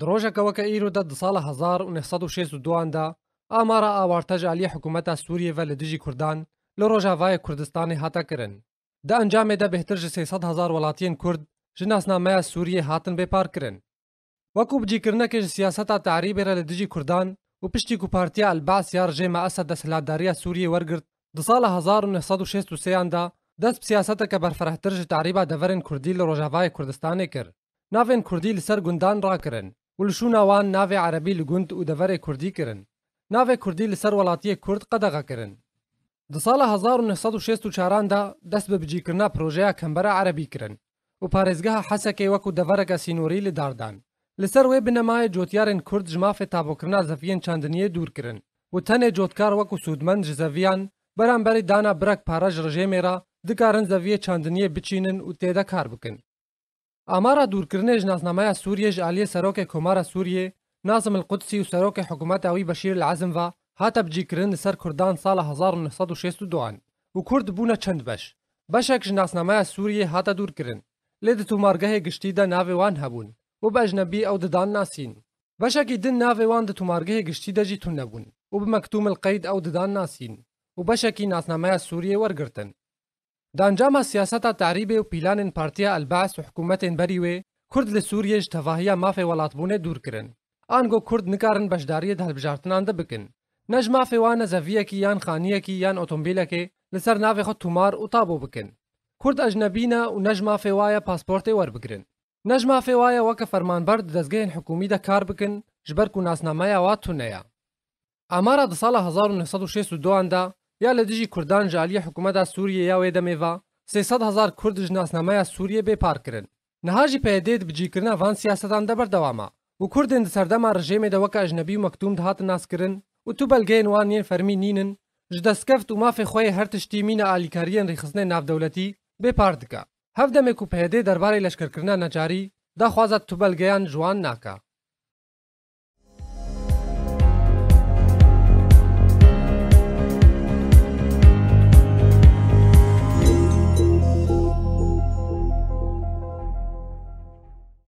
درۆژەکەوە کە ئیرودە دە ساڵە 1962دا ئامارە ئاوارتەژالی حکوومەتە سووریەوە لە دژی کوردان لە ڕۆژاوایە کوردستانی هاتەکردن دا ئەنجامێدا بهتر ژ 300 هزار وڵاتیان کورد ژناسنامەیە سووریە هاتن بێپارکردن وەکو بجیکردنەکەش سیاسەتا تعریبێرە لە دژی کوردان و پشتی کوپارتیا ئەلباس یار ژێمە ئەسە دەسەلاداریە سووریە وەرگرت دە ساڵە 1963یاندا دەست سیاسەتە کە بەرفرەتر ژ تعریبا دەڤەرن کوردی لە ڕۆژاوای کوردستانی کرد ناوێن کوردی لەسەر گوندان ڕاکردن وشوناوان ناوێ عەربی لە گوند و دەڤەرێ کوردی کرن ناوێ کوردی لەسەر وڵاتیە کورد قەدەغەکردن دە ساڵە 1964دا دەست بە بجیکردنا پرۆژەیە کەمبەرە عەربی کرن و پارێزگەها حەسەکەی وەکو دەڤەرەکە سینوری لە داردان لەسەر وێ بنەمایە جۆتیارن کورد ژمافێ تابۆکردنا زەفیەن چاندنیە دوورکردن و تەنێ جۆتکار وەکو سوودمەند ژزەڤیان بەرامبەری دانا برەک پارەژ ڕژێمێرا دکارن زەویە چاندنیە بچینن و تێدە کار بکەن ئامارە دوورکردنێ ژناسنامەیە سوریه ئالیە سروک کمار سوریه نازم القدسی و سەرۆکی حکوومەتەوەی بەشیر العزمڤ هاتە بجیکردن سر کردان سال 1962 و کورد بوونە چەند بەش بەشێک ژناسنامەیە لید تو مارگه گشتی دتومارگەهێ ناوی وان هبون و بەژنەبی او ددان ناسین بشکی دن تو مارگه گشتی جی تون نبون و بمکتوم القید او ددان ناسین و بشکی ناسنامەیە سوریه ورگرتن دانجاما سیاسەتا تاریبێ و پیلانن پارتیا ئەلباس و حکوومەتێن بەریوێ کورد لە سووریەش تەڤاهیا مافێ وڵاتبوونێ دوورکردن ئانگۆ کورد نکارن بەشداریت هەلبژارتنان دەبکن نەژ مافێوانە زەڤیەکی یان خانیەکی یان ئۆتۆمبیلەکێ لەسەر ناوێ خۆ تومار و تابۆ بکن کورد ئەژنەبینە و نەژما فێوایە پاسپۆرتی وەربگرن نەژما فێوایە وەکە فەرمانبەر دەستگەین حکومیدا کار بکن ژبەر و ناسنامەیە وا تونەیە ئامارە دە ساڵە 1962دا یا لە دژی کوردان ژالی حکوومەتدا سووریە یاوێ دەمێوا 300 هزار کوردش ناسنامەیە سووریە بێپارکردن نەهاژی پێدێت بجیکردنا ڤان سیاسەدان دەبەردەوامە و کوردن سەردەما ڕژێمێ دەوەکە ژنەبی و مەکتوم هاتن ناسکردن و تو بەلگەین وانیان فەرمی نینن ژ دەستکەفت و مافی خۆی هەرتشتی مینە ئالیکاریان ڕیخستنە ناودەوڵەتی بێپار دکە هەفدەمێک و پێدێ دەربارەی لەشکردکردنا نەجاری داخوازت تو بەلگەیان جوان ناکە